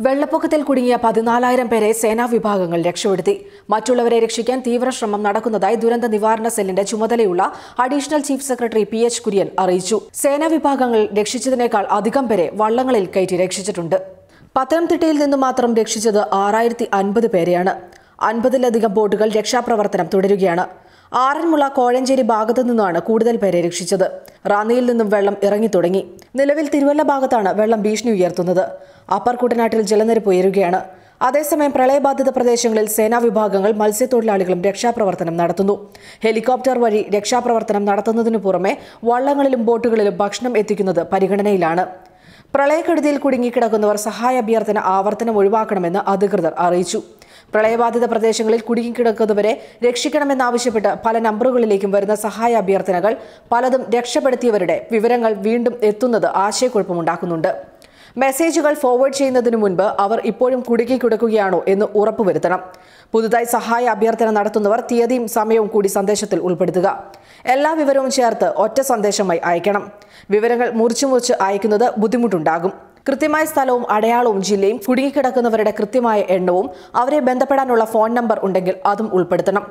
വെള്ളപ്പൊക്കത്തിൽ കുടുങ്ങിയ പതിനാലായിരം പേരെ സേനാ വിഭാഗങ്ങൾ രക്ഷപ്പെടുത്തി. മറ്റുള്ളവരെ രക്ഷിക്കാൻ തീവ്രശ്രമം നടക്കുന്നതായി ദുരന്ത നിവാരണ സെല്ലിന്റെ ചുമതലയുള്ള additional chief secretary P H Kurian അറിയിച്ചു. സേനാ വിഭാഗങ്ങൾ രക്ഷിച്ചതിനേക്കാൾ അധികം പേരെ വള്ളങ്ങളിൽ കയറ്റി രക്ഷിച്ചിട്ടുണ്ട്. പത്തനംതിട്ടയിൽ നിന്ന് മാത്രം രക്ഷിച്ചത് ആറായിരത്തി അൻപത് പേരെയാണ്. അൻപതിലധികം ബോട്ടുകൾ രക്ഷാപ്രവർത്തനം തുടരുകയാണ്. ആറന്മുള കോഴഞ്ചേരി ഭാഗത്തു നിന്നാണ് കൂടുതൽ പേരെ രക്ഷിച്ചത്. റാന്നിയിൽ നിന്നും വെള്ളം ഇറങ്ങി തുടങ്ങി. നിലവിൽ തിരുവല്ല ഭാഗത്താണ് വെള്ളം ഭീഷണി ഉയർത്തുന്നത്. അപ്പർ കുട്ടനാട്ടിൽ ജലനിരപ്പ് ഉയരുകയാണ്. അതേസമയം പ്രളയബാധിത പ്രദേശങ്ങളിൽ സേനാ വിഭാഗങ്ങൾ മത്സ്യത്തൊഴിലാളികളും രക്ഷാപ്രവർത്തനം നടത്തുന്നു. ഹെലികോപ്റ്റർ വഴി രക്ഷാപ്രവർത്തനം നടത്തുന്നതിനു പുറമെ വള്ളങ്ങളിലും ബോട്ടുകളിലും ഭക്ഷണം എത്തിക്കുന്നത് പരിഗണനയിലാണ്. പ്രളയക്കെടുതിയിൽ കുടുങ്ങിക്കിടക്കുന്നവർ സഹായ അഭ്യർത്ഥന ആവർത്തനം ഒഴിവാക്കണമെന്ന് അധികൃതർ അറിയിച്ചു. പ്രളയബാധിത പ്രദേശങ്ങളിൽ കുടുങ്ങിക്കിടക്കുന്നവരെ രക്ഷിക്കണമെന്നാവശ്യപ്പെട്ട് പല നമ്പറുകളിലേക്കും വരുന്ന സഹായ അഭ്യർത്ഥനകൾ പലതും രക്ഷപ്പെടുത്തിയവരുടെ വിവരങ്ങൾ വീണ്ടും എത്തുന്നത് ആശയക്കുഴപ്പമുണ്ടാക്കുന്നുണ്ട്. മെസ്സേജുകൾ ഫോർവേഡ് ചെയ്യുന്നതിനു മുൻപ് അവർ ഇപ്പോഴും കുടുക്കി കിടക്കുകയാണോ എന്ന് ഉറപ്പുവരുത്തണം. പുതുതായി സഹായ അഭ്യർത്ഥന നടത്തുന്നവർ തീയതിയും സമയവും കൂടി സന്ദേശത്തിൽ ഉൾപ്പെടുത്തുക. എല്ലാ വിവരവും ചേർത്ത് ഒറ്റ സന്ദേശമായി അയക്കണം. വിവരങ്ങൾ മുറിച്ചു മുറിച്ച് അയക്കുന്നത് ബുദ്ധിമുട്ടുണ്ടാകും. കൃത്യമായ സ്ഥലവും അടയാളവും ജില്ലയും കുടുങ്ങിക്കിടക്കുന്നവരുടെ കൃത്യമായ എണ്ണവും അവരെ ബന്ധപ്പെടാനുള്ള ഫോൺ നമ്പർ ഉണ്ടെങ്കിൽ അതും ഉൾപ്പെടുത്തണം.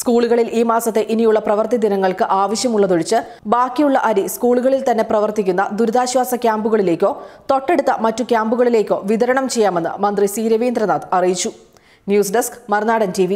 സ്കൂളുകളിൽ ഈ മാസത്തെ ഇനിയുള്ള പ്രവൃത്തി ദിനങ്ങൾക്ക് ആവശ്യമുള്ളതൊഴിച്ച് ബാക്കിയുള്ള അരി സ്കൂളുകളിൽ തന്നെ പ്രവർത്തിക്കുന്ന ദുരിതാശ്വാസ ക്യാമ്പുകളിലേക്കോ തൊട്ടടുത്ത മറ്റു ക്യാമ്പുകളിലേക്കോ വിതരണം ചെയ്യാമെന്ന് മന്ത്രി സി രവീന്ദ്രനാഥ് അറിയിച്ചു. ന്യൂസ് ഡെസ്ക് മറുനാടൻ ടി